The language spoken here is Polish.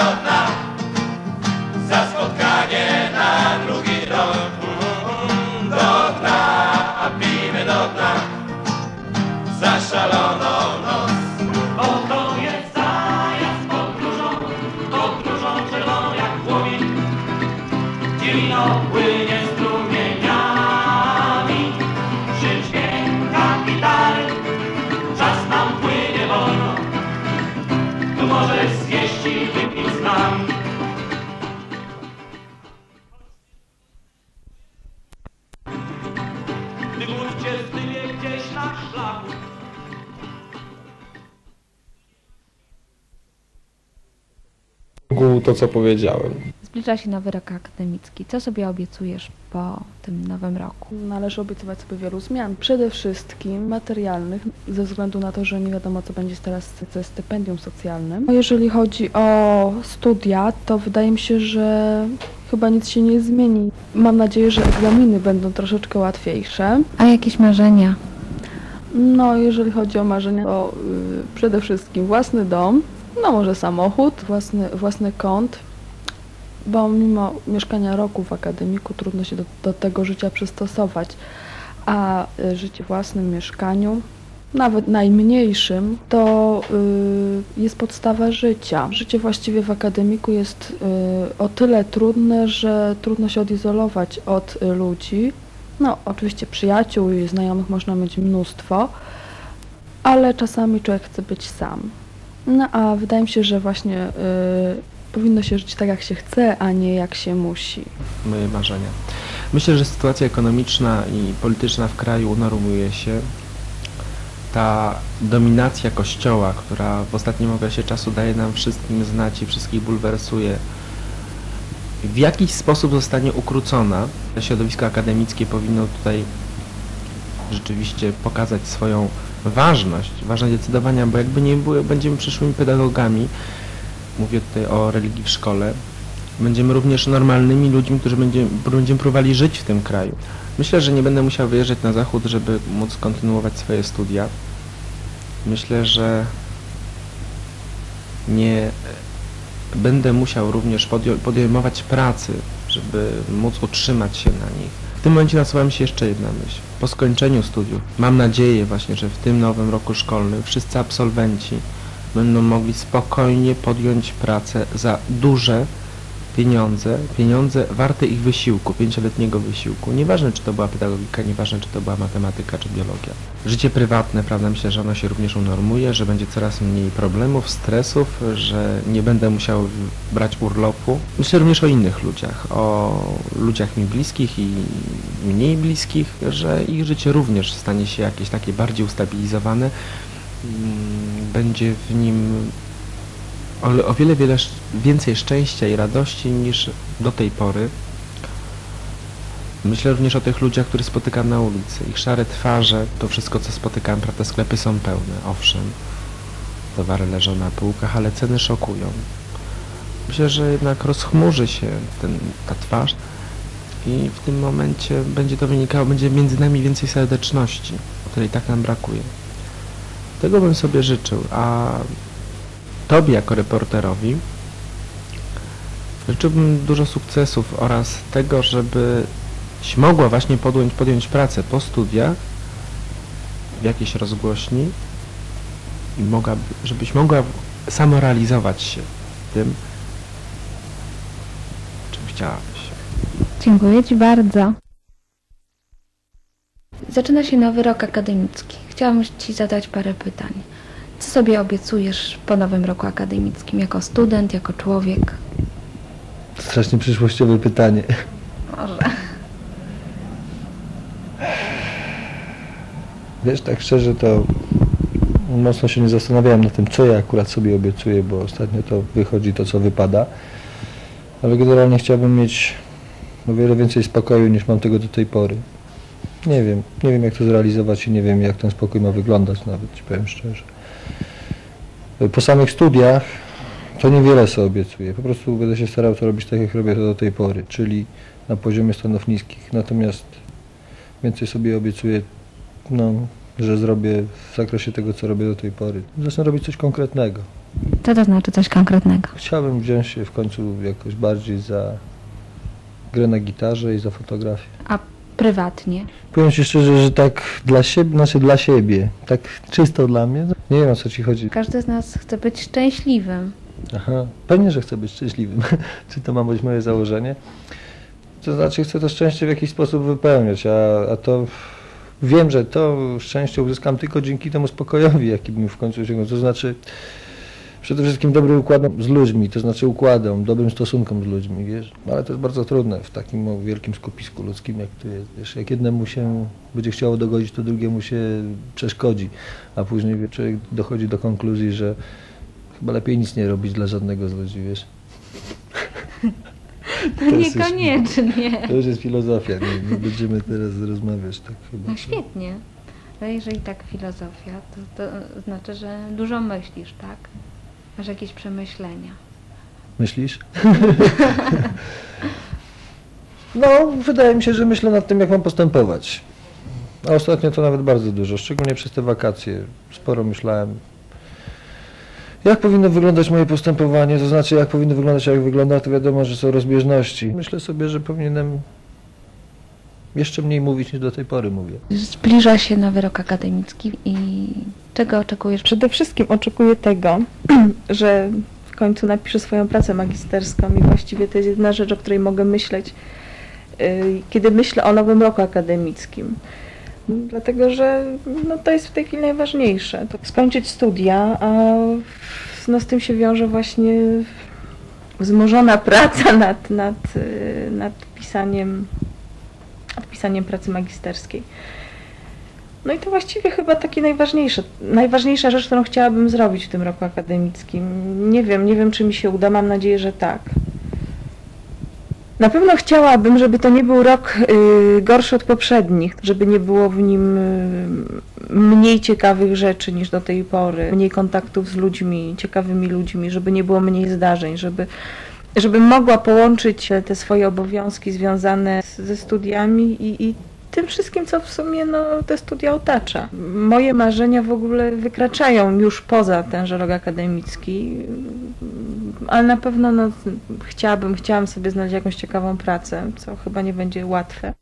do ogół to, co powiedziałem. Zbliża się nowy rok akademicki. Co sobie obiecujesz po tym nowym roku? Należy obiecywać sobie wielu zmian. Przede wszystkim materialnych, ze względu na to, że nie wiadomo, co będzie teraz ze stypendium socjalnym. A Jeżeli chodzi o studia, to wydaje mi się, że chyba nic się nie zmieni. Mam nadzieję, że egzaminy będą troszeczkę łatwiejsze. A jakieś marzenia? No, jeżeli chodzi o marzenia, to y, przede wszystkim własny dom, no może samochód, własny, własny kąt, bo mimo mieszkania roku w akademiku trudno się do, do tego życia przystosować, a y, życie w własnym mieszkaniu, nawet najmniejszym, to y, jest podstawa życia. Życie właściwie w akademiku jest y, o tyle trudne, że trudno się odizolować od y, ludzi, no, oczywiście przyjaciół i znajomych można mieć mnóstwo, ale czasami człowiek chce być sam. No a wydaje mi się, że właśnie y, powinno się żyć tak, jak się chce, a nie jak się musi. moje marzenia. Myślę, że sytuacja ekonomiczna i polityczna w kraju unormuje się. Ta dominacja Kościoła, która w ostatnim okresie czasu daje nam wszystkim znać i wszystkich bulwersuje, w jakiś sposób zostanie ukrócona. Środowisko akademickie powinno tutaj rzeczywiście pokazać swoją ważność, ważność decydowania, bo jakby nie było, będziemy przyszłymi pedagogami, mówię tutaj o religii w szkole, będziemy również normalnymi ludźmi, którzy będziemy, będziemy próbowali żyć w tym kraju. Myślę, że nie będę musiał wyjeżdżać na zachód, żeby móc kontynuować swoje studia. Myślę, że nie będę musiał również podejmować pracy, żeby móc utrzymać się na nich. W tym momencie nasuwa mi się jeszcze jedna myśl. Po skończeniu studiów mam nadzieję właśnie, że w tym nowym roku szkolnym wszyscy absolwenci będą mogli spokojnie podjąć pracę za duże pieniądze, pieniądze warte ich wysiłku, pięcioletniego wysiłku. Nieważne, czy to była pedagogika, nieważne, czy to była matematyka, czy biologia. Życie prywatne, prawda, myślę, że ono się również unormuje, że będzie coraz mniej problemów, stresów, że nie będę musiał brać urlopu. Myślę również o innych ludziach, o ludziach mi bliskich i mniej bliskich, że ich życie również stanie się jakieś takie bardziej ustabilizowane, Mm, będzie w nim o, o wiele, wiele więcej szczęścia i radości niż do tej pory. Myślę również o tych ludziach, których spotykam na ulicy. Ich szare twarze, to wszystko, co spotykam, prawda, sklepy są pełne, owszem. Towary leżą na półkach, ale ceny szokują. Myślę, że jednak rozchmurzy się ten, ta twarz i w tym momencie będzie to wynikało, będzie między nami więcej serdeczności, której tak nam brakuje. Tego bym sobie życzył, a Tobie jako reporterowi życzyłbym dużo sukcesów oraz tego, żebyś mogła właśnie podjąć, podjąć pracę po studiach w jakiejś rozgłośni i mogła, żebyś mogła samorealizować się w tym, czym chciałabyś. Dziękuję Ci bardzo. Zaczyna się nowy rok akademicki. Chciałam Ci zadać parę pytań. Co sobie obiecujesz po nowym roku akademickim jako student, jako człowiek? Strasznie przyszłościowe pytanie. Może. Wiesz, tak szczerze to mocno się nie zastanawiałem nad tym, co ja akurat sobie obiecuję, bo ostatnio to wychodzi to, co wypada. Ale generalnie chciałbym mieć o wiele więcej spokoju niż mam tego do tej pory. Nie wiem, nie wiem jak to zrealizować i nie wiem jak ten spokój ma wyglądać nawet, ci powiem szczerze. Po samych studiach to niewiele sobie obiecuję. Po prostu będę się starał to robić tak, jak robię to do tej pory, czyli na poziomie stanów niskich. Natomiast więcej sobie obiecuję, no, że zrobię w zakresie tego, co robię do tej pory. Zacznę robić coś konkretnego. Co to znaczy coś konkretnego? Chciałbym wziąć się w końcu jakoś bardziej za grę na gitarze i za fotografię. Prywatnie? Powiem Ci szczerze, że tak dla siebie, znaczy dla siebie, tak czysto dla mnie, nie wiem o co Ci chodzi. Każdy z nas chce być szczęśliwym. Aha, pewnie, że chcę być szczęśliwym. Czy to ma być moje założenie? To znaczy chcę to szczęście w jakiś sposób wypełniać, a, a to wiem, że to szczęście uzyskam tylko dzięki temu spokojowi, jaki bym w końcu osiągnął. To znaczy przede wszystkim dobrym układom z ludźmi, to znaczy układom, dobrym stosunkom z ludźmi, wiesz. Ale to jest bardzo trudne w takim wielkim skupisku ludzkim, jak tu jest. Wiesz, jak jednemu się będzie chciało dogodzić, to drugiemu się przeszkodzi, a później wie, człowiek dochodzi do konkluzji, że chyba lepiej nic nie robić dla żadnego z ludzi, wiesz. To już- niekoniecznie. To już jest filozofia, nie, nie będziemy teraz rozmawiać tak chyba. No świetnie. No jeżeli tak filozofia, to, to znaczy, że dużo myślisz, tak? Masz jakieś przemyślenia. Myślisz? No, wydaje mi się, że myślę nad tym, jak mam postępować. A ostatnio to nawet bardzo dużo, szczególnie przez te wakacje. Sporo myślałem, jak powinno wyglądać moje postępowanie, to znaczy jak powinno wyglądać, jak wygląda, to wiadomo, że są rozbieżności. Myślę sobie, że powinienem jeszcze mniej mówić niż do tej pory mówię. Zbliża się nowy rok akademicki i czego oczekujesz? Przede wszystkim oczekuję tego, że w końcu napiszę swoją pracę magisterską i właściwie to jest jedna rzecz, o której mogę myśleć, y, kiedy myślę o nowym roku akademickim. Dlatego, że no, to jest w tej chwili najważniejsze. To skończyć studia, a no, z tym się wiąże właśnie wzmożona praca nad, nad, y, nad pisaniem, nad pisaniem pracy magisterskiej. No i to właściwie chyba takie najważniejsze, najważniejsza rzecz, którą chciałabym zrobić w tym roku akademickim. Nie wiem, nie wiem czy mi się uda, mam nadzieję, że tak. Na pewno chciałabym, żeby to nie był rok y, gorszy od poprzednich, żeby nie było w nim y, mniej ciekawych rzeczy niż do tej pory, mniej kontaktów z ludźmi, ciekawymi ludźmi, żeby nie było mniej zdarzeń, żeby żebym mogła połączyć te swoje obowiązki związane z- ze studiami i, i tym wszystkim, co w sumie no, te studia otacza. Moje marzenia w ogóle wykraczają już poza tenże rok akademicki, ale na pewno no, chciałabym, chciałam sobie znaleźć jakąś ciekawą pracę, co chyba nie będzie łatwe.